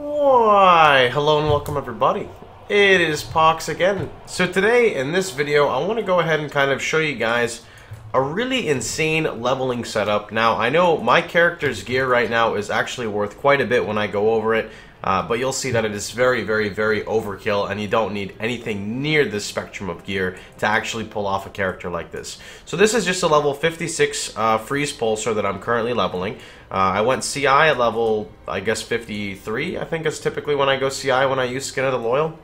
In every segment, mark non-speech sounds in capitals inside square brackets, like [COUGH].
Why, hello and welcome everybody. It is Pohx again. So today, in this video, I want to go ahead and kind of show you guys a really insane leveling setup. Now, I know my character's gear right now is actually worth quite a bit when I go over it, uh, but you'll see that it is very, very, very overkill, and you don't need anything near this spectrum of gear to actually pull off a character like this. So this is just a level 56 uh, Freeze Pulsar that I'm currently leveling. Uh, I went CI at level, I guess, 53, I think is typically when I go CI when I use Skin of the Loyal.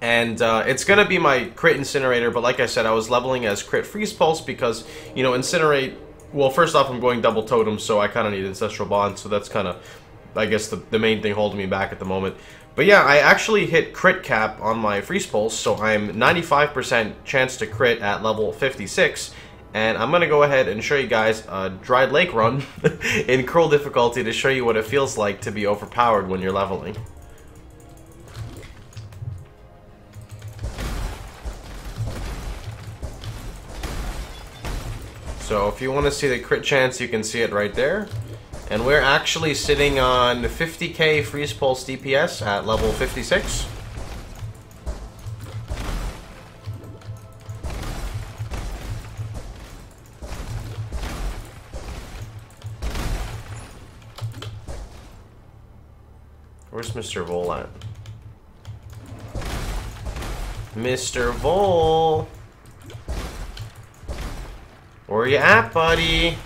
And uh, it's going to be my crit incinerator, but like I said, I was leveling as crit freeze pulse because, you know, incinerate, well, first off, I'm going double totem, so I kind of need ancestral bond, so that's kind of, I guess, the, the main thing holding me back at the moment. But yeah, I actually hit crit cap on my freeze pulse, so I'm 95% chance to crit at level 56, and I'm going to go ahead and show you guys a Dried Lake run [LAUGHS] in Cruel difficulty to show you what it feels like to be overpowered when you're leveling. So if you want to see the crit chance, you can see it right there. And we're actually sitting on 50k Freeze Pulse DPS at level 56. Where's Mr. Voll at? Mr. Voll! Where you at, buddy?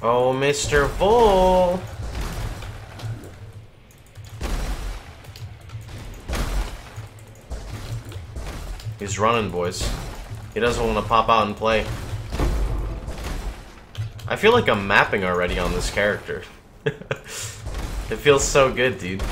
Oh, Mr. Voll! He's running, boys. He doesn't want to pop out and play. I feel like I'm mapping already on this character. [LAUGHS] it feels so good, dude.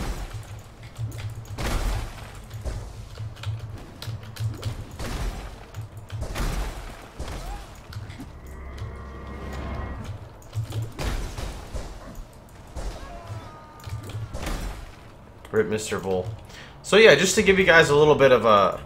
Rip Mr. Voll. So yeah, just to give you guys a little bit of a,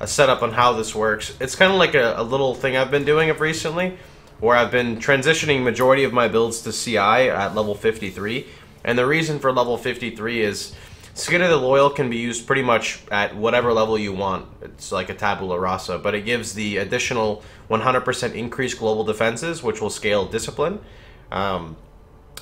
a setup on how this works, it's kind of like a, a, little thing I've been doing of recently, where I've been transitioning majority of my builds to CI at level 53, and the reason for level 53 is Skin of the Loyal can be used pretty much at whatever level you want. It's like a tabula rasa, but it gives the additional 100% increased global defenses, which will scale discipline. Um,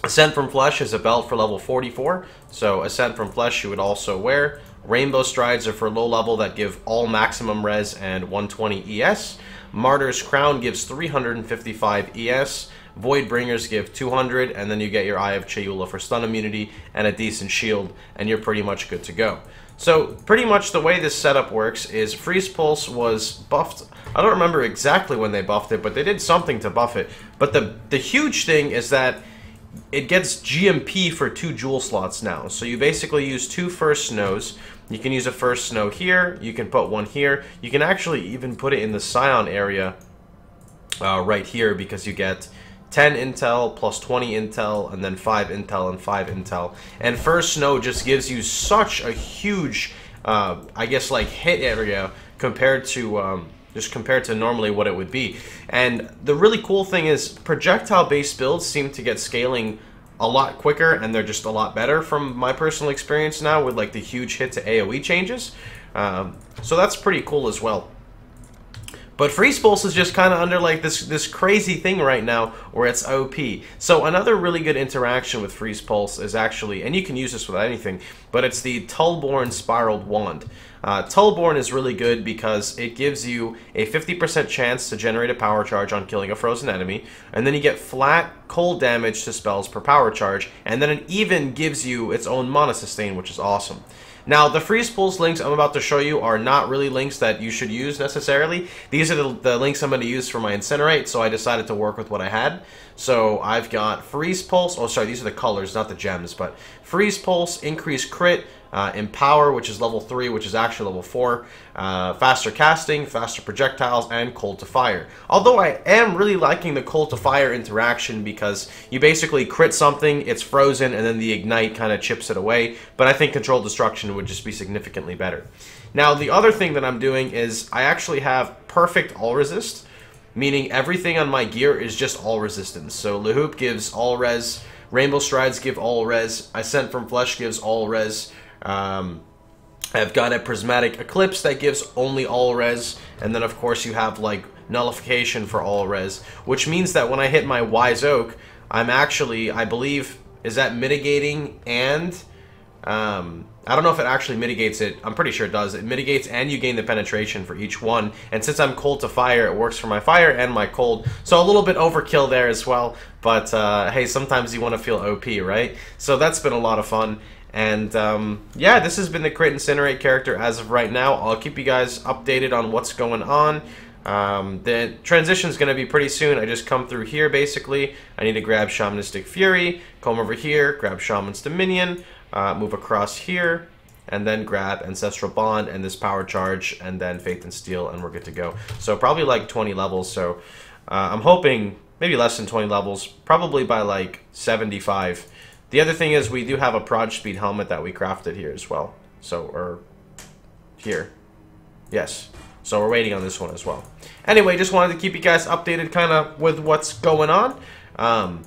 Ascent from Flesh is a belt for level 44, so Ascent from Flesh you would also wear. Rainbow Strides are for low level that give all maximum res and 120 ES. Martyr's Crown gives 355 ES. Voidbringers give 200, and then you get your Eye of Chayula for stun immunity and a decent shield, and you're pretty much good to go. So, pretty much the way this setup works is Freeze Pulse was buffed. I don't remember exactly when they buffed it, but they did something to buff it. But the, the huge thing is that it gets GMP for two jewel slots now. So you basically use two first snows. You can use a first snow here. You can put one here. You can actually even put it in the Scion area uh, right here because you get 10 intel plus 20 intel and then 5 intel and 5 intel. And first snow just gives you such a huge, uh, I guess, like hit area compared to... Um, just compared to normally what it would be. And the really cool thing is projectile-based builds seem to get scaling a lot quicker and they're just a lot better from my personal experience now with like the huge hit to AoE changes. Um, so that's pretty cool as well. But Freeze Pulse is just kind of under like this this crazy thing right now where it's OP. So another really good interaction with Freeze Pulse is actually, and you can use this with anything, but it's the Tulborn Spiraled Wand. Uh, Tulborn is really good because it gives you a 50% chance to generate a power charge on killing a frozen enemy, and then you get flat cold damage to spells per power charge, and then it even gives you its own mana sustain, which is awesome. Now, the freeze pulse links I'm about to show you are not really links that you should use necessarily. These are the, the links I'm going to use for my incinerate, so I decided to work with what I had. So I've got freeze pulse. Oh, sorry, these are the colors, not the gems, but freeze pulse, increase crit, uh, Empower, which is level 3, which is actually level 4, uh, faster casting, faster projectiles, and cold to fire. Although I am really liking the cold to fire interaction because you basically crit something, it's frozen, and then the ignite kind of chips it away, but I think controlled destruction would just be significantly better. Now, the other thing that I'm doing is I actually have perfect all resist, meaning everything on my gear is just all resistance. So Le Heup gives all res, Rainbow Strides give all res, Ascent from Flesh gives all res, um, I've got a Prismatic Eclipse that gives only all res, and then of course you have like Nullification for all res, which means that when I hit my Wise Oak, I'm actually, I believe, is that mitigating and um, I don't know if it actually mitigates it. I'm pretty sure it does. It mitigates and you gain the penetration for each one. And since I'm cold to fire, it works for my fire and my cold. So a little bit overkill there as well. But uh, hey, sometimes you want to feel OP, right? So that's been a lot of fun. And um, yeah, this has been the Crit Incinerate character as of right now. I'll keep you guys updated on what's going on. Um, the transition is going to be pretty soon. I just come through here, basically. I need to grab Shamanistic Fury, come over here, grab Shaman's Dominion, uh, move across here, and then grab Ancestral Bond and this Power Charge, and then Faith and Steel, and we're good to go. So probably like 20 levels, so uh, I'm hoping maybe less than 20 levels, probably by like 75. The other thing is we do have a prod Speed helmet that we crafted here as well. So, or here. Yes. So we're waiting on this one as well. Anyway, just wanted to keep you guys updated kind of with what's going on. Um,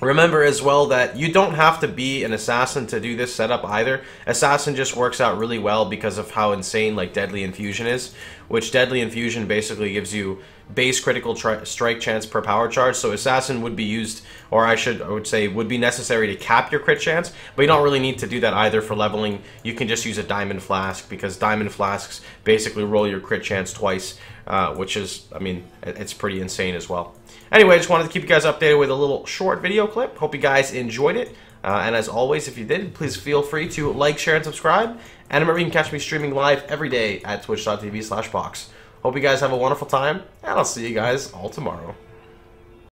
remember as well that you don't have to be an assassin to do this setup either. Assassin just works out really well because of how insane like Deadly Infusion is, which Deadly Infusion basically gives you base critical strike chance per power charge. So Assassin would be used, or I should I would say would be necessary to cap your crit chance, but you don't really need to do that either for leveling. You can just use a Diamond Flask because Diamond Flasks basically roll your crit chance twice, uh, which is, I mean, it's pretty insane as well. Anyway, I just wanted to keep you guys updated with a little short video clip. Hope you guys enjoyed it. Uh, and as always, if you did, please feel free to like, share, and subscribe. And remember, you can catch me streaming live every day at twitch.tv slash Pohx. Hope you guys have a wonderful time, and I'll see you guys all tomorrow.